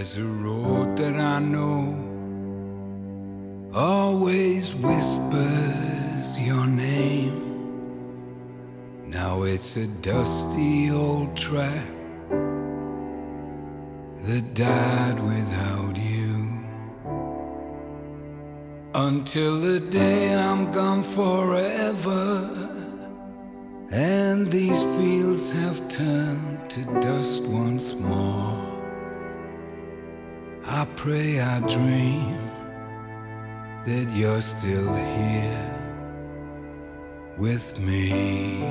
There's a road that I know always whispers your name. Now it's a dusty old track that died without you. Until the day I'm gone forever, and these fields have turned to dust once more. Pray I dream that you're still here with me.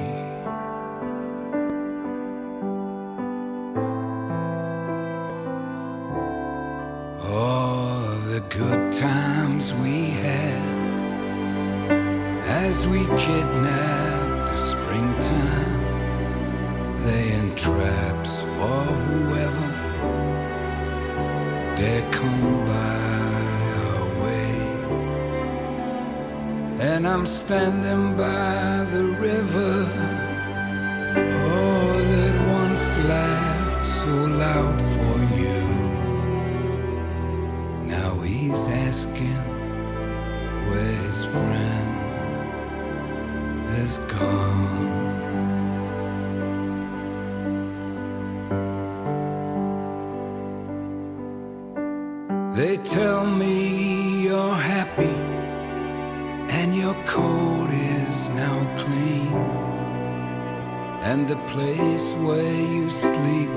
All the good times we had as we kidnapped the springtime, laying traps dare come by our way. And I'm standing by the river, oh, that once laughed so loud for you. Now he's asking where his friend They tell me you're happy and your coat is now clean, and the place where you sleep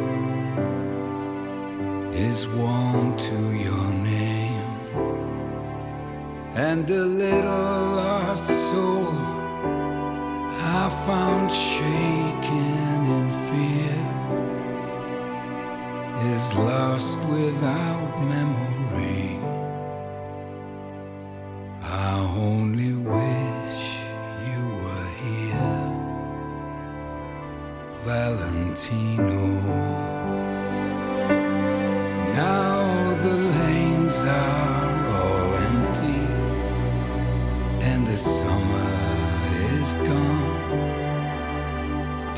is warm to your name, and the little lost soul I found shaking in fear is lost without memory.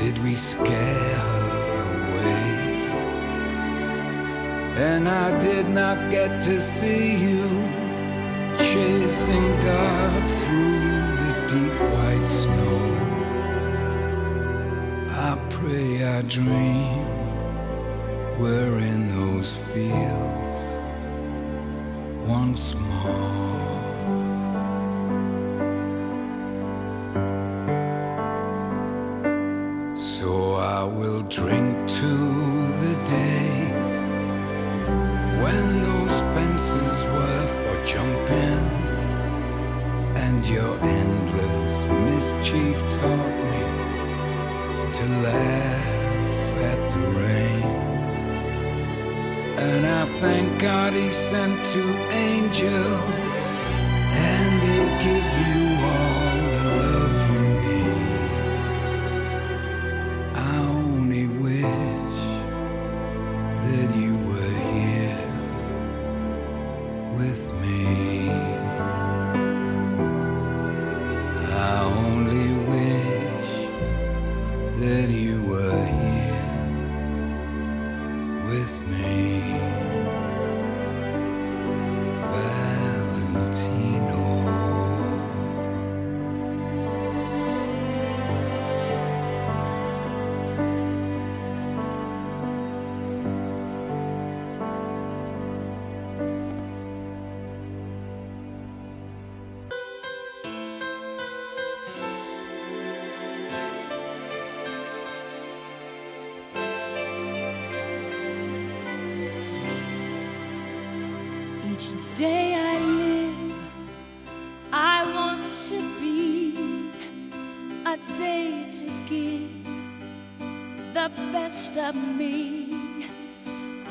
Did we scare her away? And I did not get to see you chasing God through the deep white snow. I pray I dream we're in those fields once more. Thank God He sent two angels, and they'll give you day I live, I want to be a day to give the best of me.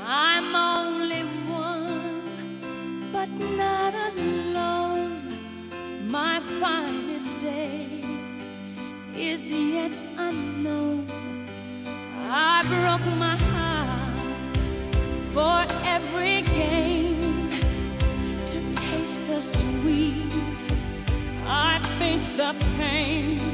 I'm only one, but not alone. My finest day is yet unknown. The pain.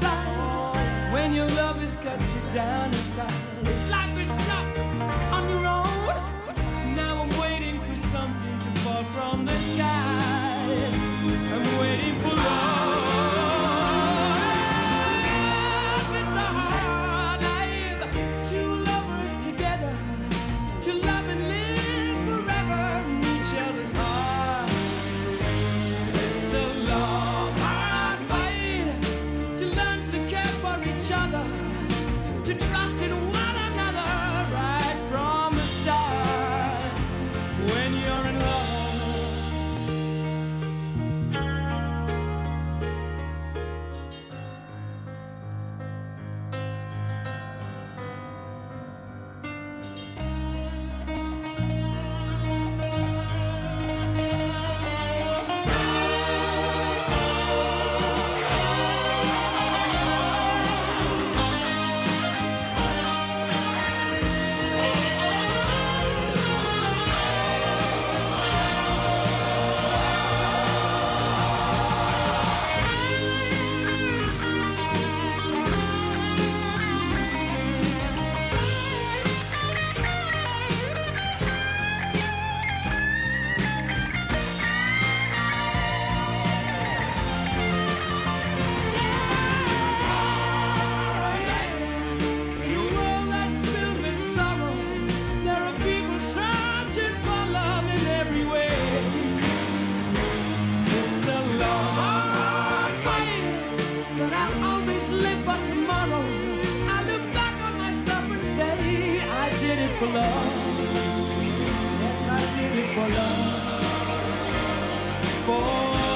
side when your love has cut you down inside. It's like it's tough on your own. Now I'm waiting for something to fall from the sky. did it for love. Yes, I did it for love. For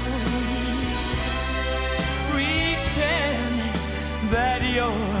your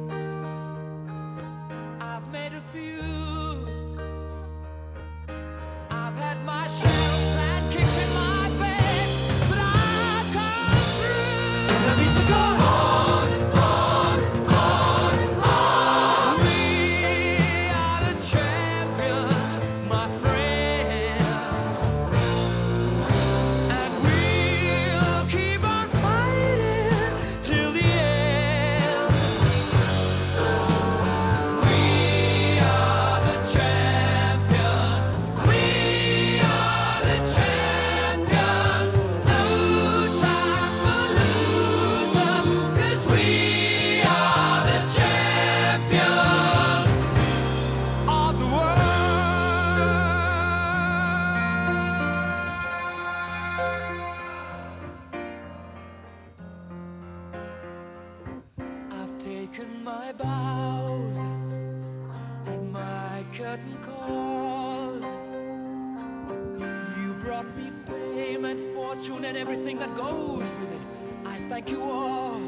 fortune and everything that goes with it. I thank you all,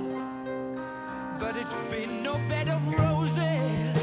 but it's been no bed of roses.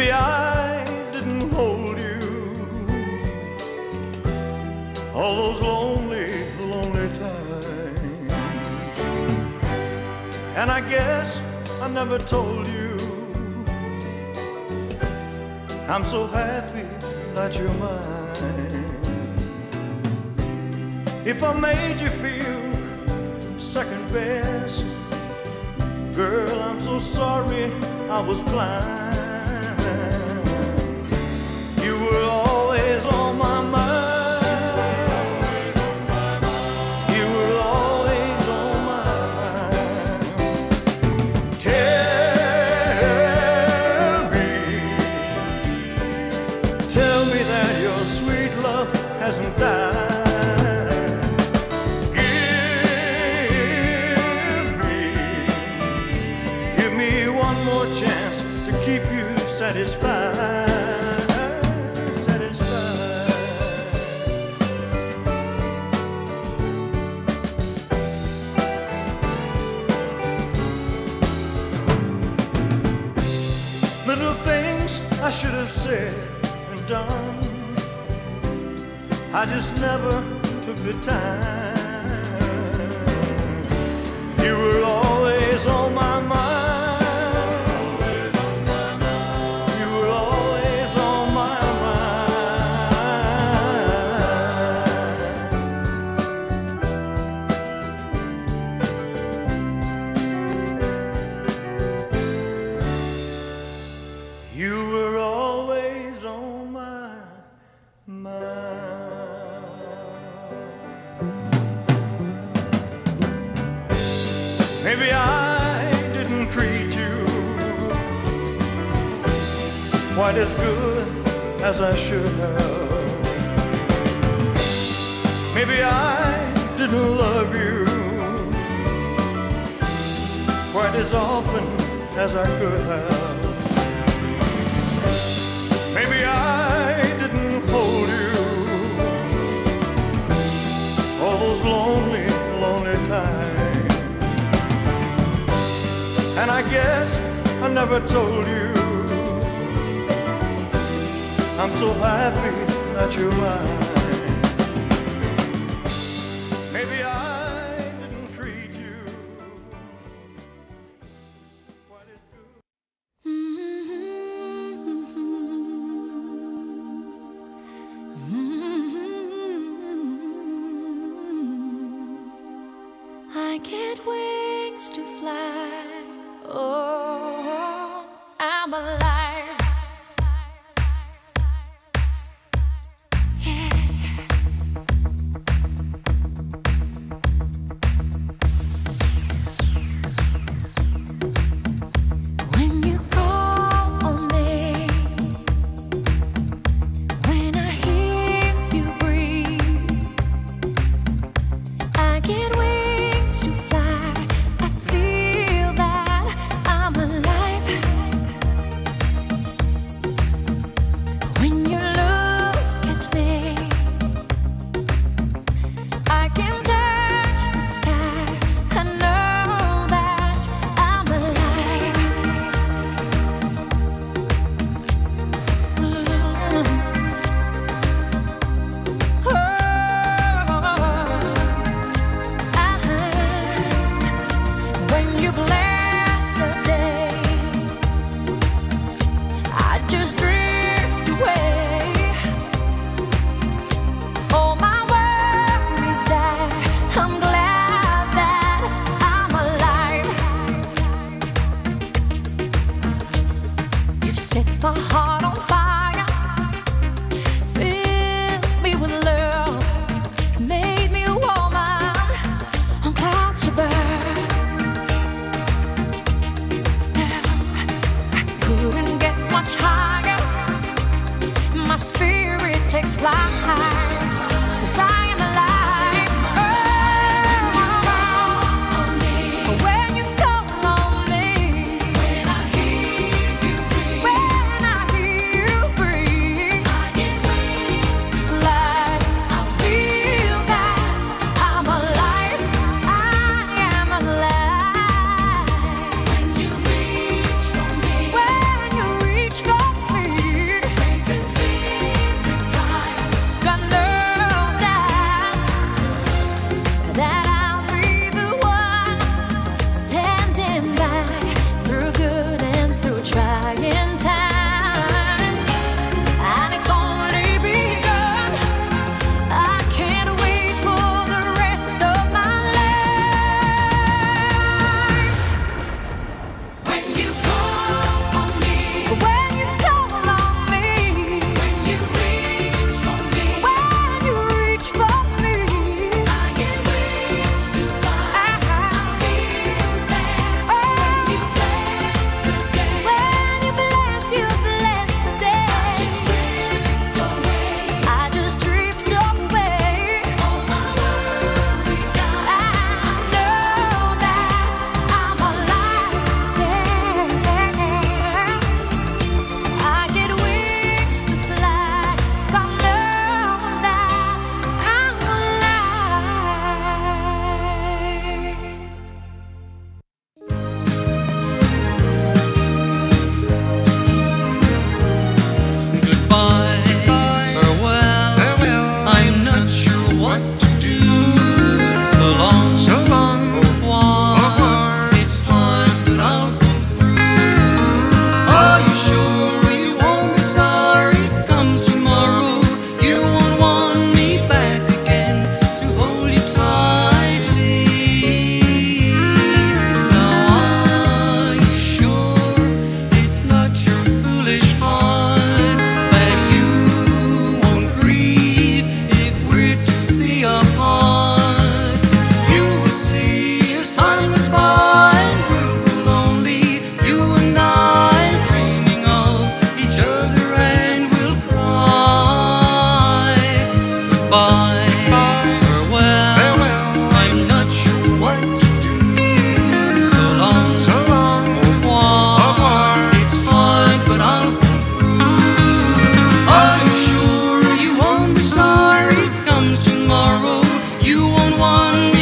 Maybe I didn't hold you all those lonely, lonely times. And I guess I never told you. I'm so happy that you're mine. If I made you feel second best, girl, I'm so sorry I was blind. Said and done. I just never took the time. Quite as good as I should have. Maybe I didn't love you quite as often as I could have. Maybe I didn't hold you all those lonely, lonely times. And I guess I never told you I'm so happy that you're mine. Maybe I. I get wings to fly. Oh, You won't want me.